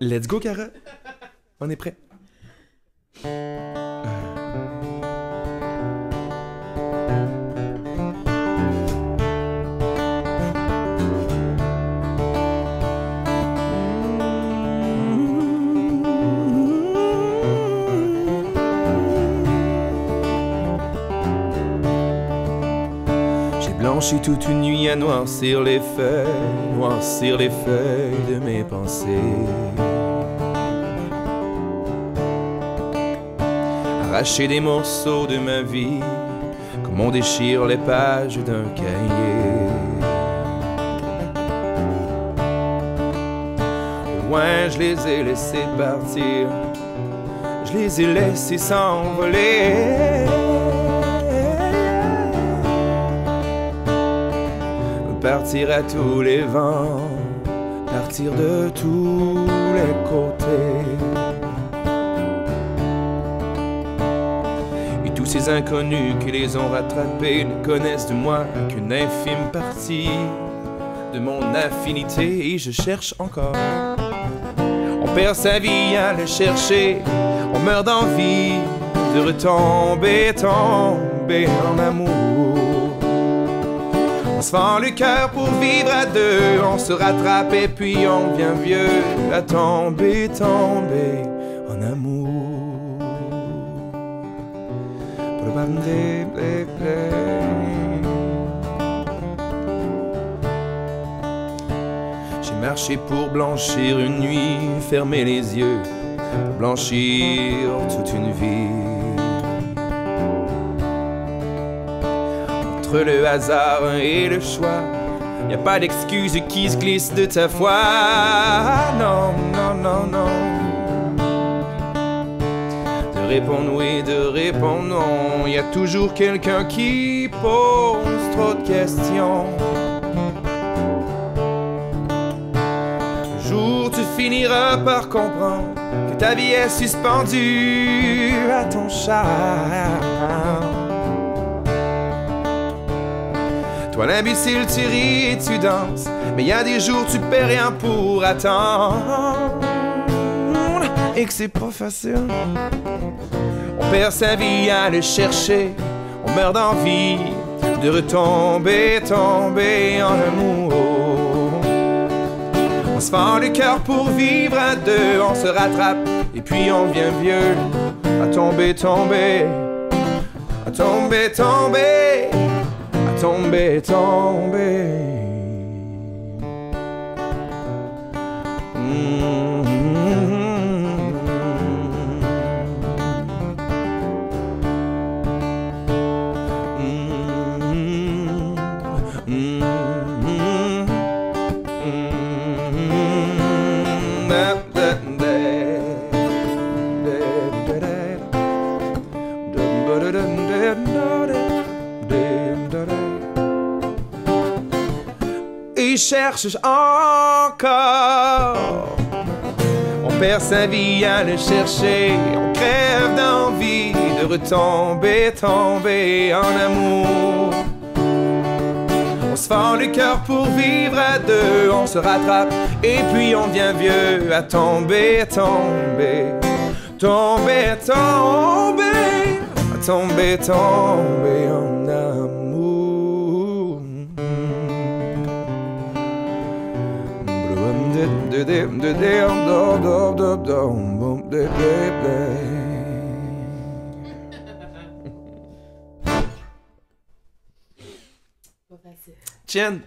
Let's go, Cara. On est prêt. J'ai blanchi toute une nuit à noircir les feuilles, noircir les feuilles de mes pensées. Arracher des morceaux de ma vie, comme on déchire les pages d'un cahier. Au loin, je les ai laissés partir, je les ai laissés s'envoler. Partir à tous les vents, partir de tous les côtés. Et tous ces inconnus qui les ont rattrapés ne connaissent de moi qu'une infime partie de mon affinité et je cherche encore. On perd sa vie à le chercher, on meurt d'envie de retomber, tomber en amour. On se fend le cœur pour vivre à deux, on se rattrape et puis on vient vieux à tomber, tomber en amour. J'ai marché pour blanchir une nuit, fermer les yeux, blanchir toute une vie. Le hasard et le choix, y a pas d'excuse qui se glisse de ta foi. Non, non, non, non. De répondre oui, de répondre non, y a toujours quelqu'un qui pose trop de questions. Un jour tu finiras par comprendre que ta vie est suspendue à ton charme. Toi l'imbécile, tu ris et tu danses, mais y a des jours tu perds rien pour attendre. Et que c'est pas facile. On perd sa vie à le chercher, on meurt d'envie de retomber, tomber en amour. On se fend le cœur pour vivre à deux, on se rattrape et puis on vient vieux à tomber, tomber, à tomber, tomber, à tomber, tomber. Cherche encore. On perd sa vie à le chercher, on crève d'envie de retomber, tomber en amour. On se fend le cœur pour vivre à deux, on se rattrape et puis on devient vieux. À tomber, tomber, tomber, tomber, à tomber, tomber en Tiens,